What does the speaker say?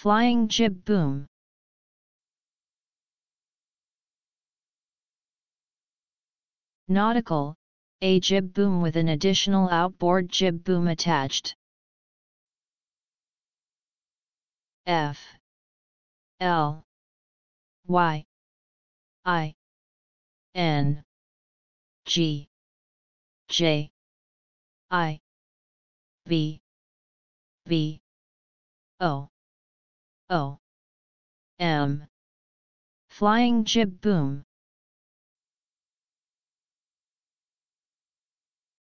Flying jib boom. Nautical, a jib boom with an additional outboard jib boom attached. F L Y I N G J I B B O O M. Flying jib boom